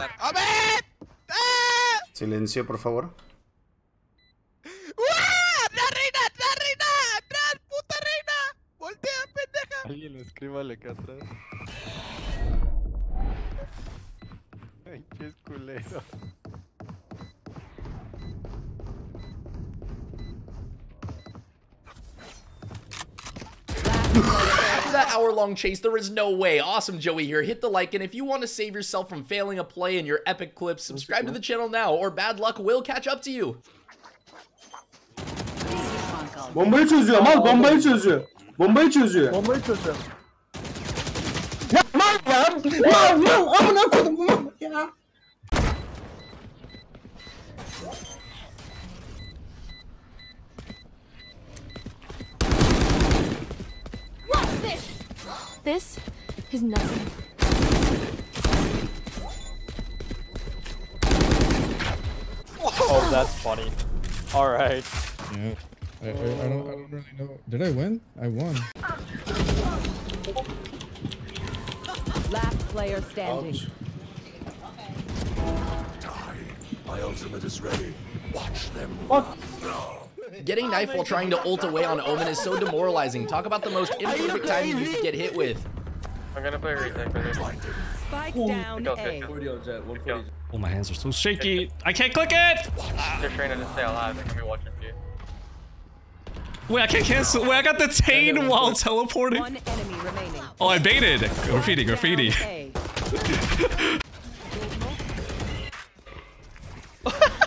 matar. ¡Obed! ¡Ah! Silencio, por favor. ¡Uah! ¡Atrás, reina! ¡Atrás, reina! ¡Atrás, puta reina! ¡Voltea, pendeja! Alguien lo escríbale acá atrás. Ay, qué culero. After that hour-long chase, there is no way. Awesome, Joey here. Hit the like, and if you want to save yourself from failing a play in your epic clips, subscribe to the channel now, or bad luck will catch up to you. Bombayı çözüyor mal bombayı çözüyor. Bombayı çözüyor. Bombayı çözeceğim. Ya mal ya. Mal mal amına koydum mal ya. This is nothing. Oh, that's funny. Alright. Yeah. I, I, I, don't, I don't really know. Did I win? I won. Last player standing. Die. My ultimate is ready. Watch them. Getting knife while trying to ult away on Omen is so demoralizing. Talk about the most imperfect timing you could get hit with. I'm gonna play retake for this. Spike down Go, A. go, go. Oh, my hands are so shaky. I can't click it. They're trying to stay alive. They're gonna be watching you. Wait, I can't cancel. Wait, I got the detained while teleporting. One enemy remaining. Oh, I baited. Graffiti, graffiti.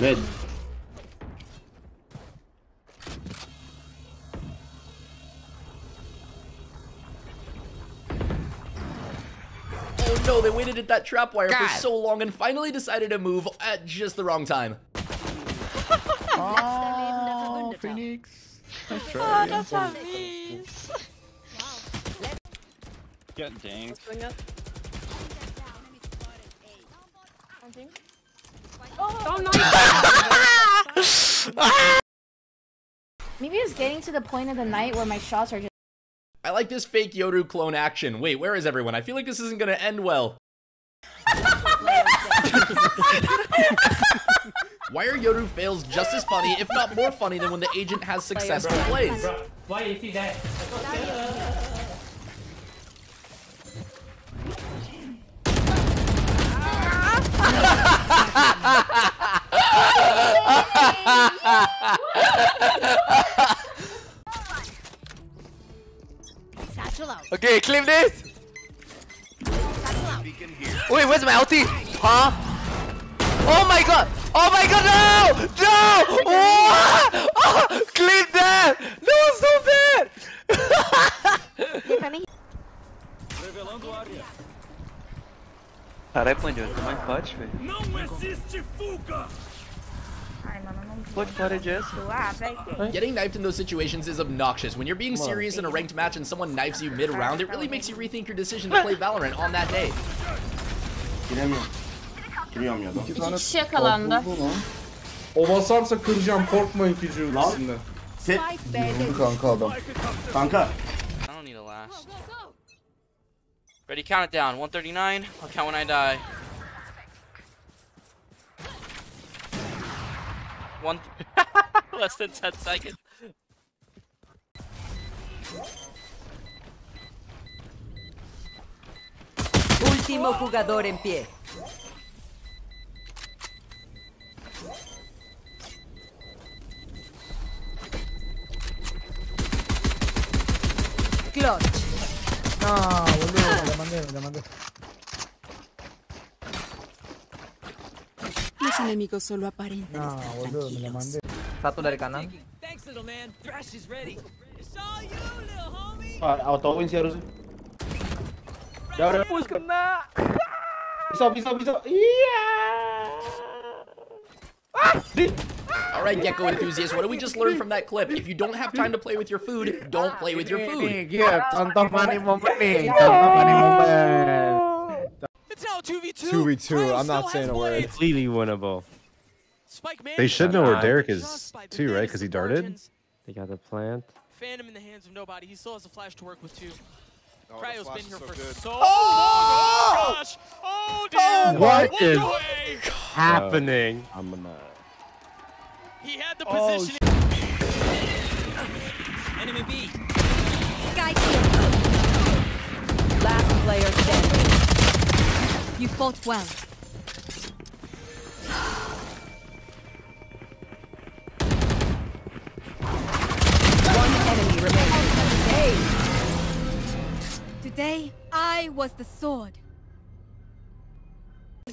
Red. Oh no, they waited at that trap wire for so long and finally decided to move at just the wrong time. Oh, Phoenix. Nice Oh, try. das war mies. Get dinged. Maybe it's getting to the point of the night where my shots are just. I like this fake Yoru clone action. Wait, where is everyone? I feel like this isn't gonna end well. Why are Yoru fails just as funny, if not more funny, than when the agent has successful plays? Satchel out. Okay, claim this! Wait, where's my ulti? Huh? Oh my god! Oh my god, no! No! What? Oh, ah! claim that! That was so bad! Caralho, Pandiano, tá mais forte, velho. Não existe fuga! Ai, mano, não pode parede essa. Getting knifed in those situations is obnoxious. When you're being serious in a ranked match and someone knifes you mid-round, it really makes you rethink your decision to play Valorant on that day. Giremiyorum. Giriyorum ya da. İki tane kişi yakalandı. O basarsa kıracağım korkma ikinci ultisinden. Set. Vurdu kanka adam. Kanka. I don't need a last. Ready, count it down. 139. I'll count when I die. One. Less than 10 seconds. Último jugador en pie. Clutch. Ah, boludo, la mandé, la mandé. Los enemigos solo aparentan. Ah, boludo, me la mandé. Satu dari kanan. Ah, auto win sih harusnya. Ya udah. Push kena. Bisa bisa bisa. Iya. Ah, di. Alright, Gecko enthusiasts, what did we just learn from that clip? If you don't have time to play with your food, don't play with your food. Iya, contoh money moment nih. Contoh money moment. It's now 2v2. 2v2, I'm not saying a word. Completely winnable. Spike man. They should know where Derek is too, right? Because he darted. They got the plant. Phantom in the hands of nobody. He still has a flash to work with too. Oh, Cryo's been here for so Oh! long. Oh gosh. Oh dear. Oh, what Walked is away. happening? Uh, I'm gonna. He had the Oh, position. Enemy B. Sky kill. Last player standing. You fought well. One enemy remaining. Today, I was the sword.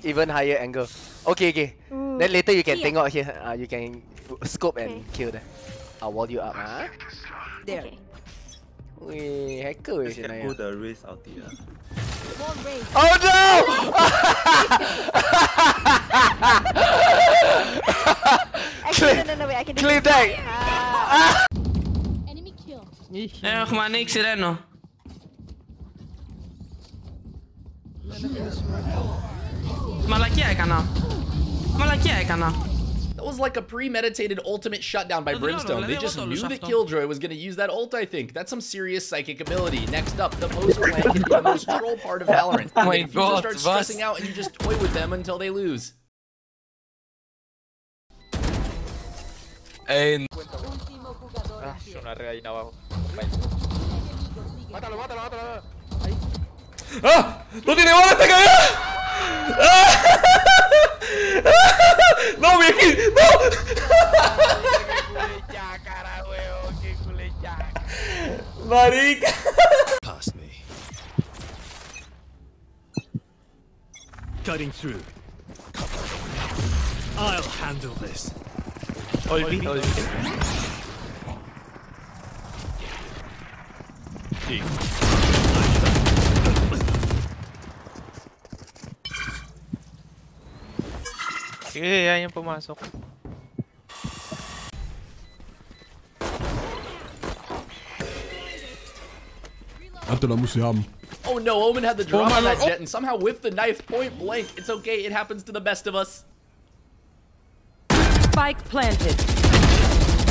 Even higher angle. Okay, okay. Then later you can Here. out here. Uh, you can scope and kill them. I'll wall you up, ah. There. Wih, hacker weh Shania. the race out lah. Wall raised. Oh no! Actually, no, no, no, wait, I can do Clip this. that! Ah. Enemy kill. Eh, kemana ik Sireno? Malaki ya kana? Malaki ya kana? That was like a premeditated ultimate shutdown by Brimstone. They just no, no, knew that no. Killjoy was going to use that ult, I think. That's some serious psychic ability. Next up, the most flank and the most troll part of Valorant. Oh my The Diffuser God, starts stressing out and you just toy with them until they lose. Mátalo, mátalo, mátalo. ¡Ah! ¡No tiene bala esta cagada! ¡Ah! ¡No, viejito! ¡No! Ya, cara, weón, qué culecha. ¡Marica! Past me. Cutting through. I'll handle this. Sige, yan yung pumasok. Oh no, Omen had the drop on that Jett and somehow with the knife point blank. It's okay, it happens to the best of us. Spike planted.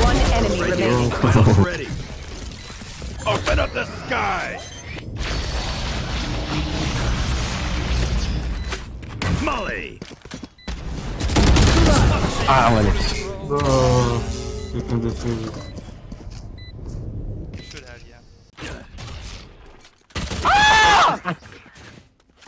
One enemy remaining. Ready. Open up the sky. Molly. Ah, wala.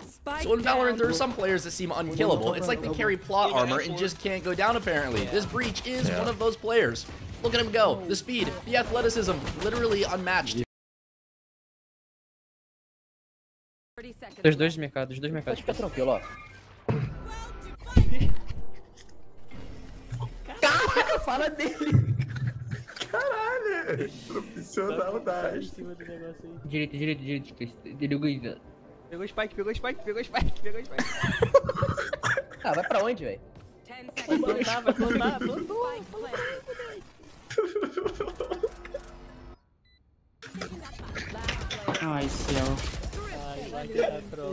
Spike So in Valorant, there are some players that seem unkillable. It's like they carry plot armor and just can't go down apparently. This Breach is one of those players. Look at him go. The speed, the athleticism, literally unmatched. 30 seconds. Dos dois mercados, dos mercados. Fica tranquilo, ó. fala dele. Caralho, profissional tá da em. Direito, direito, direito. Pegou o Spike, pegou o Spike, pegou o Spike, pegou o Spike. ah, vai pra onde, velho? Vai plantar, vai plantar, plantou. Ai, céu. Ai, vai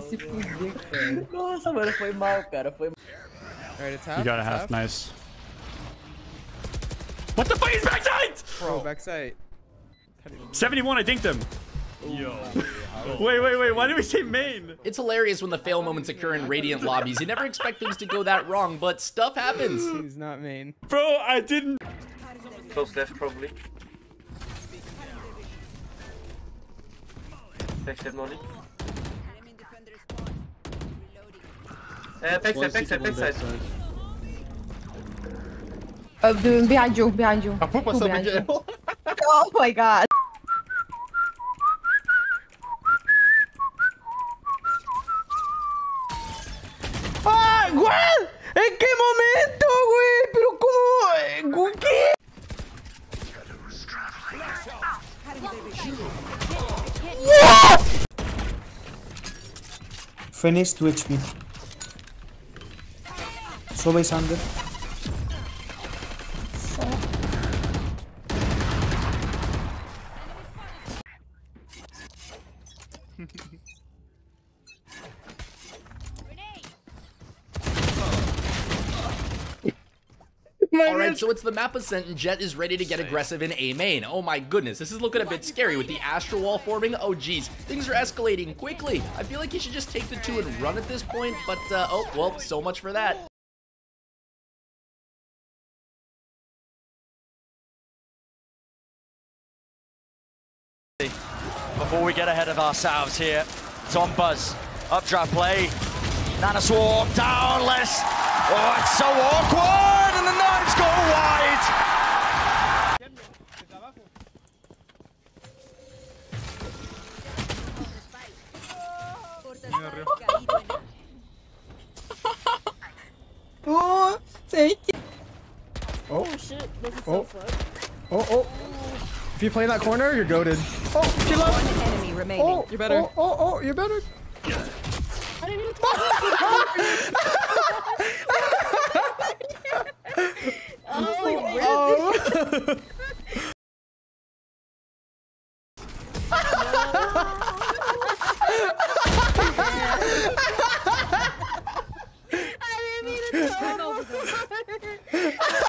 se fuder, cara. Nossa, mano, foi mal, cara. Foi mal. Alright, it's half. You got a half, nice. What the fuck is backside? Bro, backside. 71, I dinked him. Yo. wait, wait, wait. Why did we say main? It's hilarious when the fail moments occur in Radiant lobbies. You never expect things to go that wrong, but stuff happens. He's not main. Bro, I didn't. Close left, probably. Backside Molly. Uh, backside, backside, backside. Uh, behind you, behind you. Behind de... Oh my god. ¡Ah, güey! ¿En qué momento, güey? ¿Pero cómo? ¿Qué? Phoenix 2 HP. Soba is under. Alright, so it's the map ascent and Jett is ready to get aggressive in A main. Oh my goodness, this is looking a bit scary with the Astral Wall forming. Oh geez, things are escalating quickly. I feel like he should just take the two and run at this point, but uh, oh, well, so much for that. Before we get ahead of ourselves here, Tom Buzz, updraft play, Nanoswarm, downless. Oh, it's so awkward, and the knives go wide. Oh, thank you. Oh, oh shit, Oh. oh, oh. If you play in that corner, you're goaded. Oh, chill out. One enemy remaining. Oh, You better. Oh, oh, oh, you're better. I didn't even oh, Oh. I didn't mean to turn over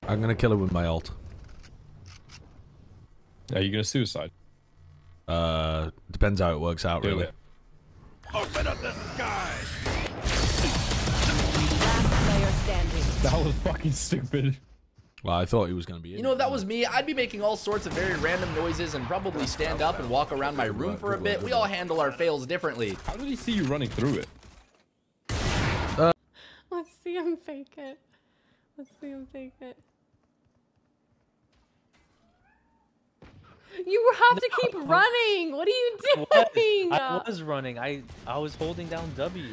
I'm gonna kill it with my ult. Are you gonna suicide? Uh, depends how it works out, Do really. it. Open up the sky! That was fucking stupid. Well, I thought he was gonna be. You know, if that was me, I'd be making all sorts of very random noises and probably stand up and walk around my room for a bit. We all handle our fails differently. How did he see you running through it? Let's see him fake it. Let's see him fake it. You have to keep running. What are you doing? I was running. I I was holding down W.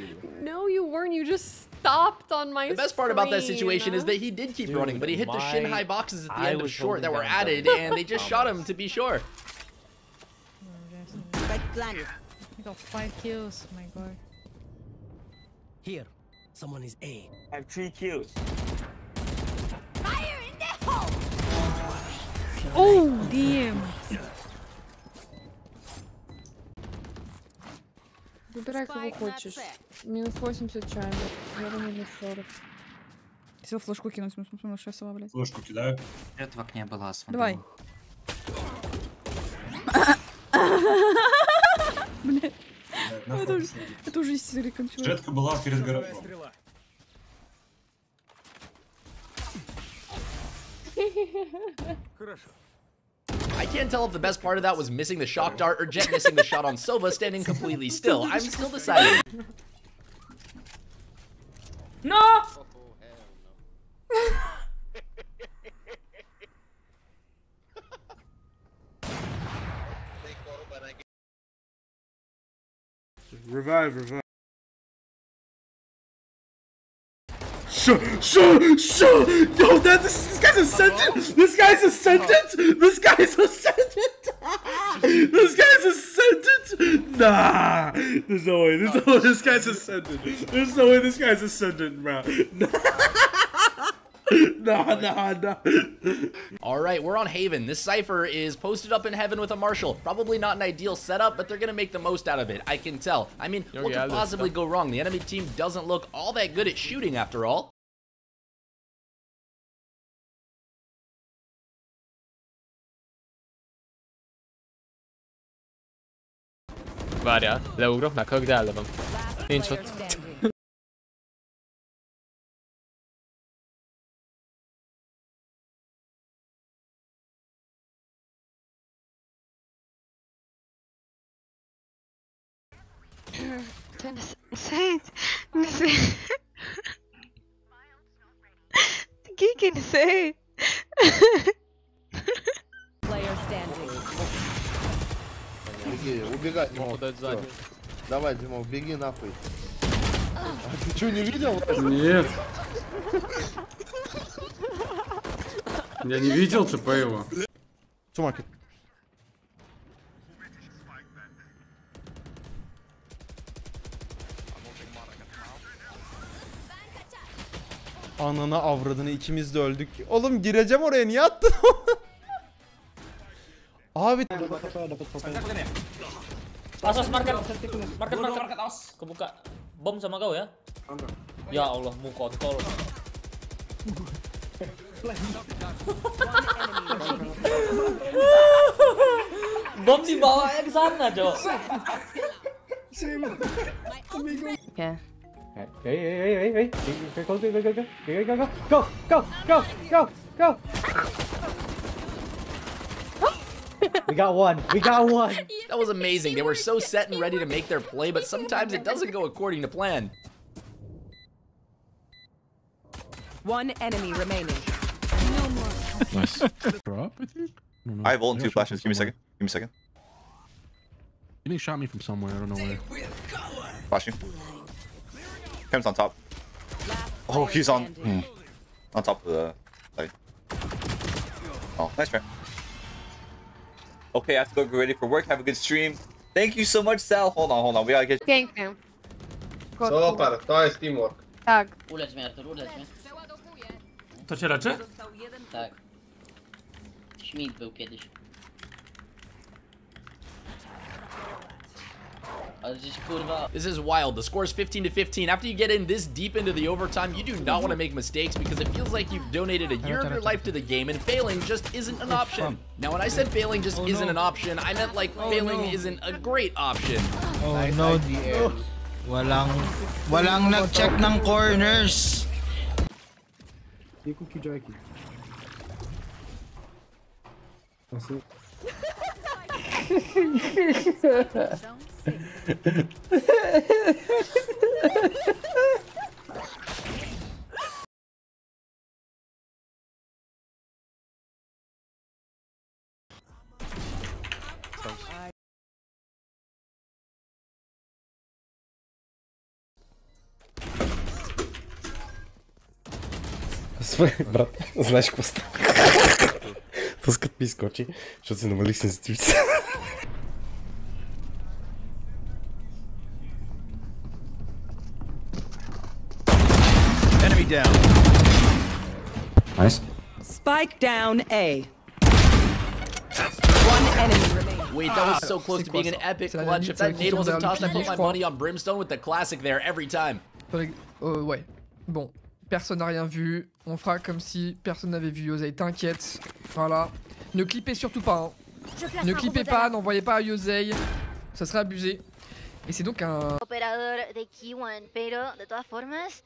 No, you weren't. You just stopped on my. The best part about that situation is that he did keep Dude, running, but he hit the shin my- high boxes at the I end of was short that were added, and they just shot him to be sure. Spike planted. I got five kills. Oh my god. Here, someone is A. I have three kills. Fire in the hole! Oh damn. Выбирай кого хочешь. Минус 80 чайно. Я думаю, минус 40. Хотел флешку кинуть, смысл, что я сова, блядь. Флешку кидаю. Свет в окне была с Давай. Блядь. Это уже, истерика. чувак. Жетка была перед гаражом. I can't tell if the best part of that was missing the shock dart or Jett missing the shot on Sova standing completely still. I'm still deciding. No! Revive, revive. Sure, sure, sure! Yo, that this, this guy's ascendant! This guy's ascendant! This guy's ascendant! This guy's ascendant! Nah! There's no way, there's no way this guy's ascendant. There's no way this guy's ascendant, bro. Nah, nah, nah. All right, we're on Haven. This Cypher is posted up in heaven with a Marshal. Probably not an ideal setup, but they're going to make the most out of it. I can tell. I mean, what could possibly go wrong? The enemy team doesn't look all that good at shooting after all. Várjál, leugrok, meghög, de ellövöm. Nincs ott. It. Player standing. Беги, убегать не мог. Всё. Давай, Димон, беги нахуй. А ты что, не видел? Нет. Я не видел ТП его. Сумаркет. Ananı avradını ikimiz de öldük. Oğlum gireceğim oraya niye attın? Abi Awas, market. Market, market. Kebuka. Bom sama kau ya. Ya Allah, mu kontol. Bom di bawah ke sana, Cok. Okay. Hey, hey, hey, hey, hey, hey, go, go, go, go, go, go, go, go, go, go, go, go. We got one. We got one. That was amazing. They were so set and ready to make their play, but sometimes it doesn't go according to plan. One enemy remaining. Nice. Drop, I think? I. Have ult and two flashes. Give me a second. Give me a second. You think shot me from somewhere. I don't know where. Flashing. Kim's on top. Oh, he's on. Hmm. On top of the site. Oh, nice try. Okay, I have to go get ready for work. Have a good stream. Thank you so much, Sal. Hold on, hold on. We gotta get. Pięknie. Super, to jest teamwork. Tak. Ulecz mnie, Artur, ulecz mnie. To cię leczy? Tak. Schmidt był kiedyś. This is wild. The score is 15 to 15. After you get in this deep into the overtime, you do not want to make mistakes because it feels like you've donated a year of your life to the game and failing just isn't an oh, option. Now, when I said failing just oh, isn't an option, I meant like oh, failing isn't a great option. Oh no. Walang walang nag-check ng corners. cookie Jackie. That's it. Брат, знаеш какво става? Пускат ми изкочи, защото се намалих сензитивите. Enemy down. Nice. Spike down A. One enemy remaining. Wait, that was so close to being an epic clutch. If that nade wasn't tossed, I put my money on Brimstone with the classic there every time. Euh, ouais. Bon, personne n'a rien vu. On fera comme si personne n'avait vu Yosei. T'inquiète. Voilà. Ne clippez surtout pas. hein. Ne clippez pas, n'envoyez pas à Yosei. Ça serait abusé. Et c'est donc un. operador de Kiwan, pero de todas formas,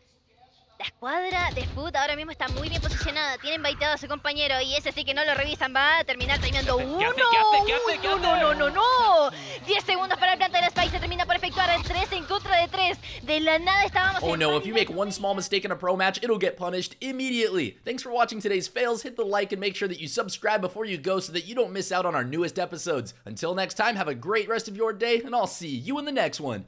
la escuadra de Foot ahora mismo está muy bien posicionada. A su compañero y ese sí que no lo revisan. Va a terminar terminando uno. ¿Qué hace? ¿Qué hace? ¿Qué hace? No, no, no, no, no. 10 segundos para el planta de la Spike. Se termina por efectuar el 3 en contra de 3. De la nada estábamos Oh no, if you make one small mistake in a pro match, it'll get punished immediately. Thanks for watching today's fails. Hit the like and make sure that you subscribe before you go so that you don't miss out on our newest episodes. Until next time, have a great rest of your day, and I'll see you in the next one.